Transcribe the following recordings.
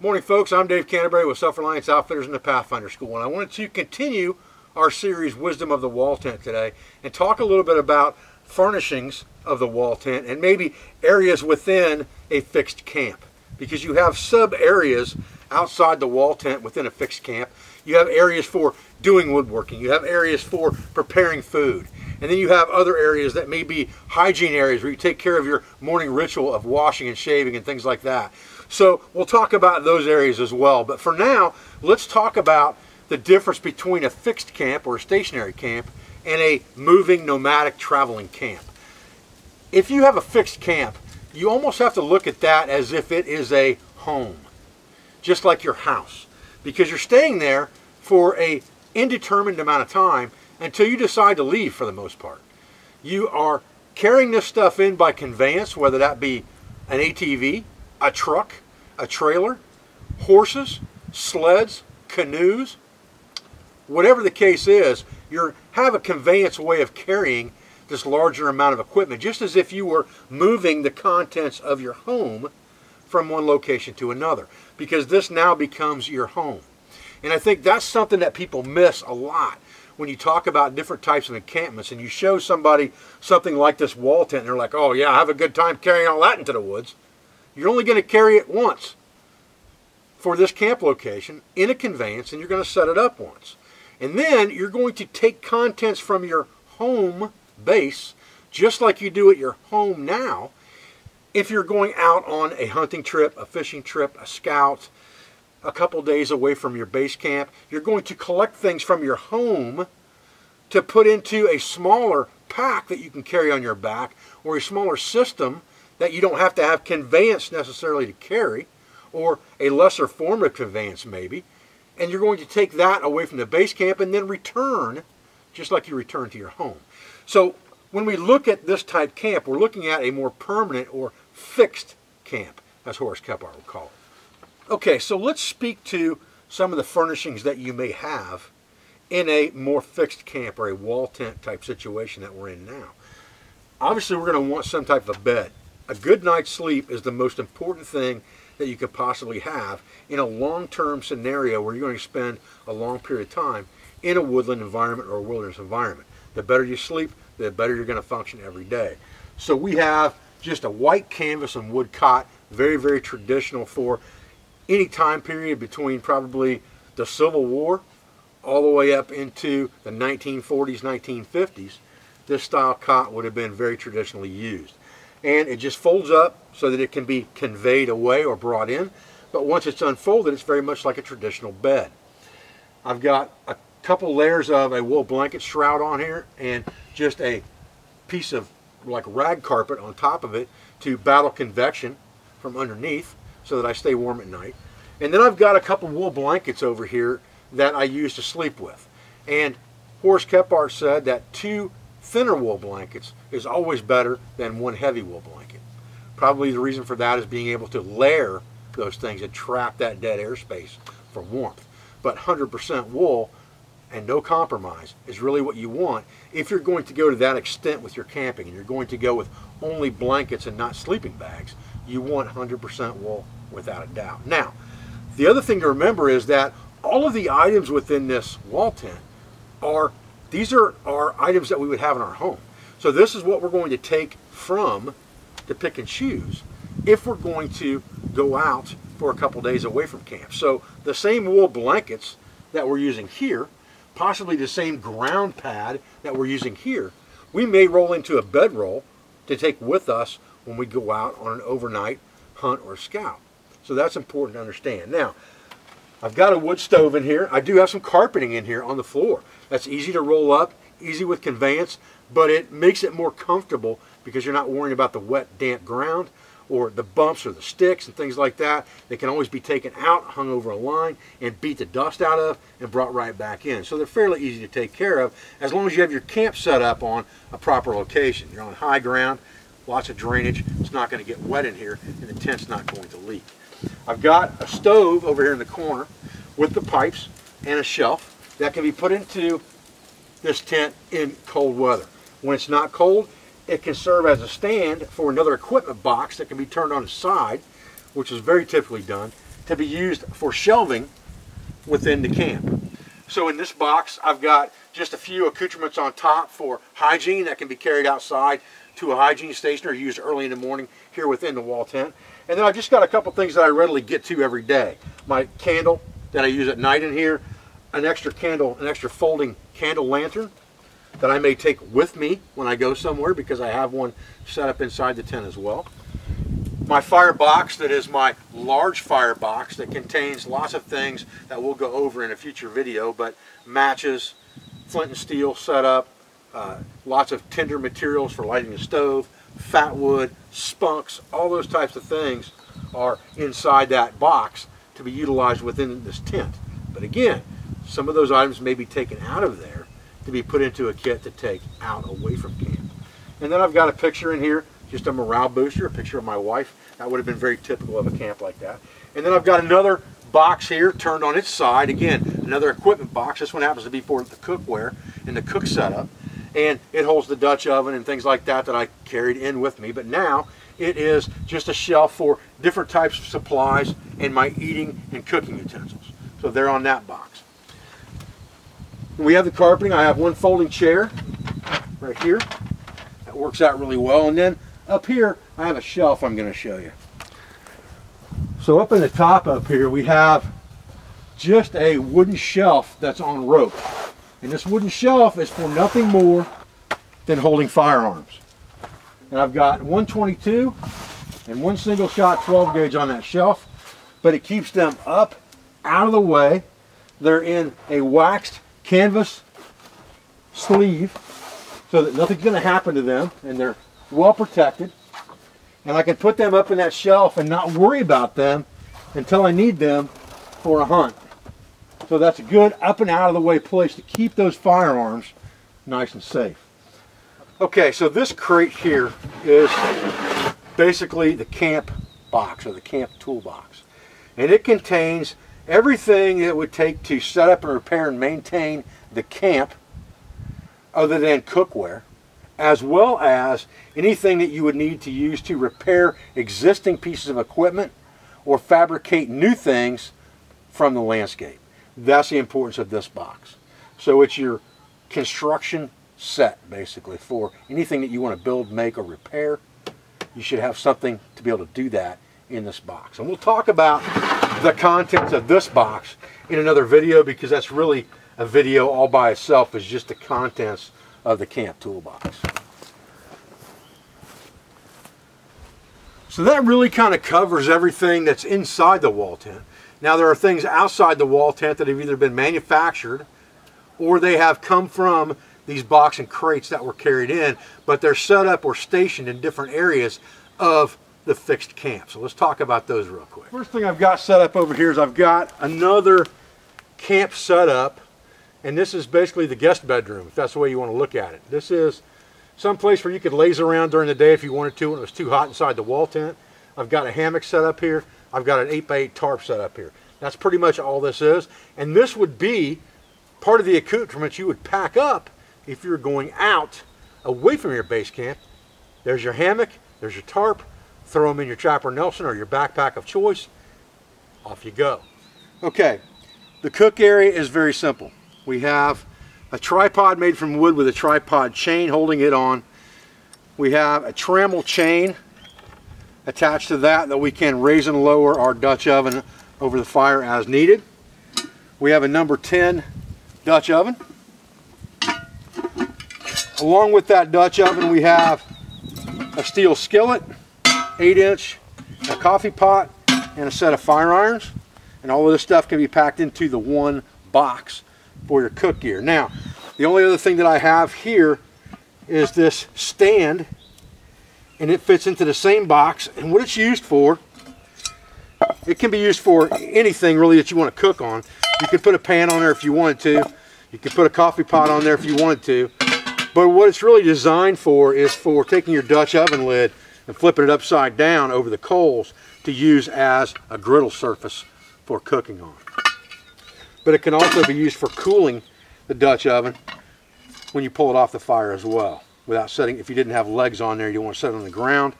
Morning, folks. I'm Dave Canterbury with Self Reliance Outfitters and the Pathfinder School, and I wanted to continue our series, Wisdom of the Wall Tent, today and talk a little bit about furnishings of the wall tent and maybe areas within a fixed camp because you have sub areas outside the wall tent within a fixed camp. You have areas for doing woodworking, you have areas for preparing food, and then you have other areas that may be hygiene areas where you take care of your morning ritual of washing and shaving and things like that. So we'll talk about those areas as well. But for now, let's talk about the difference between a fixed camp or a stationary camp and a moving nomadic traveling camp. If you have a fixed camp, you almost have to look at that as if it is a home, just like your house, because you're staying there for a indeterminate amount of time until you decide to leave for the most part. You are carrying this stuff in by conveyance, whether that be an ATV, a truck, a trailer, horses, sleds, canoes, whatever the case is, you have a conveyance way of carrying this larger amount of equipment, just as if you were moving the contents of your home from one location to another, because this now becomes your home. And I think that's something that people miss a lot when you talk about different types of encampments and you show somebody something like this wall tent and they're like, oh yeah, I have a good time carrying all that into the woods. You're only going to carry it once for this camp location in a conveyance and you're going to set it up once. And then you're going to take contents from your home base, just like you do at your home now, if you're going out on a hunting trip, a fishing trip, a scout, a couple days away from your base camp, you're going to collect things from your home to put into a smaller pack that you can carry on your back or a smaller system that you don't have to have conveyance necessarily to carry or a lesser form of conveyance maybe and you're going to take that away from the base camp and then return just like you return to your home. So when we look at this type camp, we're looking at a more permanent or fixed camp, as Horace Kephart would call it. Okay, so let's speak to some of the furnishings that you may have in a more fixed camp or a wall tent type situation that we're in now. Obviously, we're going to want some type of a bed. A good night's sleep is the most important thing that you could possibly have in a long-term scenario where you're going to spend a long period of time in a woodland environment or a wilderness environment. The better you sleep, the better you're going to function every day. So we have just a white canvas and wood cot, very, very traditional for any time period between probably the Civil War all the way up into the 1940s, 1950s. This style cot would have been very traditionally used and it just folds up so that it can be conveyed away or brought in. But once it's unfolded, it's very much like a traditional bed. I've got a couple layers of a wool blanket shroud on here and just a piece of like rag carpet on top of it to battle convection from underneath so that I stay warm at night. And then I've got a couple wool blankets over here that I use to sleep with. And Horace Kephart said that two thinner wool blankets is always better than one heavy wool blanket. Probably the reason for that is being able to layer those things and trap that dead airspace for warmth. But 100% wool and no compromise is really what you want if you're going to go to that extent with your camping and you're going to go with only blankets and not sleeping bags. You want 100% wool without a doubt. Now, the other thing to remember is that all of the items within this wall tent are these are our items that we would have in our home. So this is what we're going to take from to pick and choose if we're going to go out for a couple days away from camp. So the same wool blankets that we're using here, possibly the same ground pad that we're using here, we may roll into a bedroll to take with us when we go out on an overnight hunt or scout. So that's important to understand. Now, I've got a wood stove in here. I do have some carpeting in here on the floor. That's easy to roll up, easy with conveyance, but it makes it more comfortable because you're not worrying about the wet, damp ground or the bumps or the sticks and things like that. They can always be taken out, hung over a line, and beat the dust out of and brought right back in. So they're fairly easy to take care of as long as you have your camp set up on a proper location. You're on high ground, lots of drainage. It's not going to get wet in here, and the tent's not going to leak. I've got a stove over here in the corner with the pipes and a shelf that can be put into this tent in cold weather. When it's not cold, it can serve as a stand for another equipment box that can be turned on its side, which is very typically done, to be used for shelving within the camp. So in this box, I've got just a few accoutrements on top for hygiene that can be carried outside to a hygiene station or used early in the morning here within the wall tent. And then I've just got a couple things that I readily get to every day. My candle that I use at night in here, an extra candle, an extra folding candle lantern that I may take with me when I go somewhere because I have one set up inside the tent as well. My fire box that is my large fire box that contains lots of things that we'll go over in a future video, but matches, flint and steel setup, uh, lots of tinder materials for lighting the stove, fat wood, spunks, all those types of things are inside that box to be utilized within this tent. But again, some of those items may be taken out of there to be put into a kit to take out away from camp. And then I've got a picture in here, just a morale booster, a picture of my wife. That would have been very typical of a camp like that. And then I've got another box here turned on its side. Again, another equipment box. This one happens to be for the cookware and the cook setup. And it holds the Dutch oven and things like that that I carried in with me. But now it is just a shelf for different types of supplies and my eating and cooking utensils. So they're on that box. We have the carpeting. I have one folding chair right here. That works out really well. And then up here, I have a shelf I'm going to show you. So up in the top up here, we have just a wooden shelf that's on rope. And this wooden shelf is for nothing more than holding firearms. And I've got 122 and one single shot 12 gauge on that shelf, but it keeps them up, out of the way. They're in a waxed canvas sleeve so that nothing's going to happen to them and they're well protected. And I can put them up in that shelf and not worry about them until I need them for a hunt. So that's a good up and out of the way place to keep those firearms nice and safe. Okay, so this crate here is basically the camp box or the camp toolbox. And it contains everything it would take to set up and repair and maintain the camp other than cookware, as well as anything that you would need to use to repair existing pieces of equipment or fabricate new things from the landscape. That's the importance of this box. So it's your construction set basically for anything that you want to build, make, or repair. You should have something to be able to do that in this box. And we'll talk about the contents of this box in another video because that's really a video all by itself is just the contents of the camp toolbox. So that really kind of covers everything that's inside the wall tent. Now there are things outside the wall tent that have either been manufactured or they have come from these box and crates that were carried in, but they're set up or stationed in different areas of the fixed camp. So let's talk about those real quick. First thing I've got set up over here is I've got another camp setup, and this is basically the guest bedroom, if that's the way you want to look at it. This is some place where you could laze around during the day if you wanted to when it was too hot inside the wall tent. I've got a hammock set up here. I've got an 8x8 tarp set up here. That's pretty much all this is. And this would be part of the accoutrements you would pack up if you're going out away from your base camp. There's your hammock, there's your tarp, throw them in your Trapper Nelson or your backpack of choice, off you go. Okay, the cook area is very simple. We have a tripod made from wood with a tripod chain holding it on. We have a trammel chain attached to that that we can raise and lower our Dutch oven over the fire as needed. We have a number 10 Dutch oven. Along with that Dutch oven we have a steel skillet, 8 inch, a coffee pot, and a set of fire irons. And all of this stuff can be packed into the one box for your cook gear. Now, the only other thing that I have here is this stand and it fits into the same box. And what it's used for it can be used for anything really that you want to cook on. You could put a pan on there if you wanted to. You could put a coffee pot on there if you wanted to. But what it's really designed for is for taking your Dutch oven lid and flipping it upside down over the coals to use as a griddle surface for cooking on. But it can also be used for cooling the Dutch oven when you pull it off the fire as well without setting, if you didn't have legs on there, you want to set it on the ground,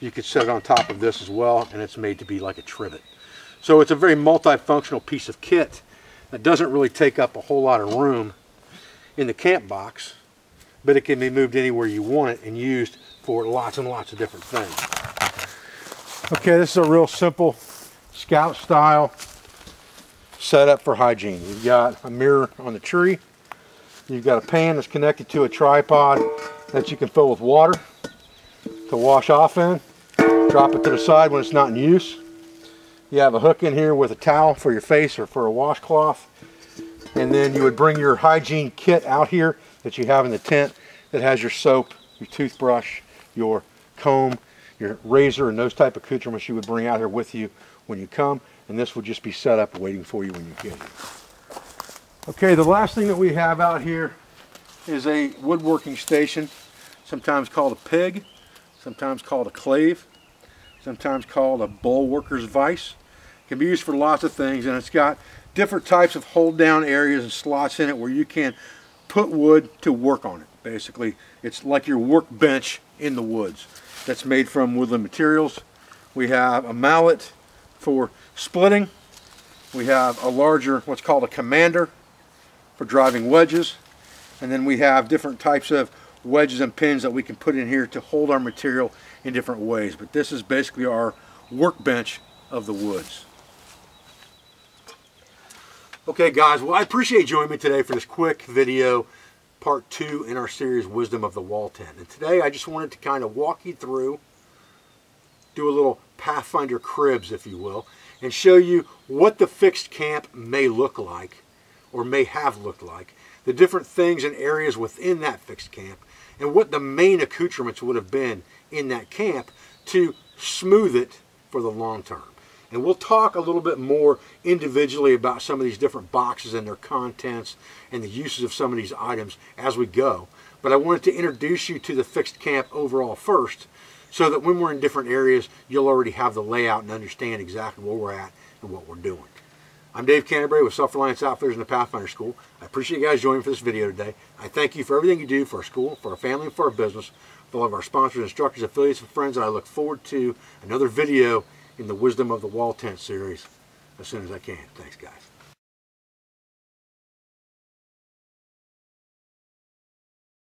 you could set it on top of this as well, and it's made to be like a trivet. So it's a very multifunctional piece of kit that doesn't really take up a whole lot of room in the camp box, but it can be moved anywhere you want it and used for lots and lots of different things. Okay, this is a real simple scout style setup for hygiene. You've got a mirror on the tree. You've got a pan that's connected to a tripod that you can fill with water to wash off in. Drop it to the side when it's not in use. You have a hook in here with a towel for your face or for a washcloth. And then you would bring your hygiene kit out here that you have in the tent that has your soap, your toothbrush, your comb, your razor, and those type of accoutrements you would bring out here with you when you come. And this would just be set up waiting for you when you get here. Okay, the last thing that we have out here is a woodworking station, sometimes called a pig, sometimes called a clave, sometimes called a worker's vise. It can be used for lots of things and it's got different types of hold down areas and slots in it where you can put wood to work on it. Basically, it's like your workbench in the woods that's made from woodland materials. We have a mallet for splitting. We have a larger, what's called a commander for driving wedges. And then we have different types of wedges and pins that we can put in here to hold our material in different ways. But this is basically our workbench of the woods. Okay guys, well I appreciate you joining me today for this quick video, part two in our series Wisdom of the Wall Tent. And today I just wanted to kind of walk you through, do a little Pathfinder cribs if you will, and show you what the fixed camp may look like or may have looked like, the different things and areas within that fixed camp, and what the main accoutrements would have been in that camp to smooth it for the long term. And we'll talk a little bit more individually about some of these different boxes and their contents and the uses of some of these items as we go. But I wanted to introduce you to the fixed camp overall first so that when we're in different areas, you'll already have the layout and understand exactly where we're at and what we're doing. I'm Dave Canterbury with Self-Reliance Outfitters and the Pathfinder School. I appreciate you guys joining for this video today. I thank you for everything you do for our school, for our family, for our business, for all of our sponsors, instructors, affiliates, and friends, and I look forward to another video in the Wisdom of the Wall Tent series as soon as I can. Thanks, guys.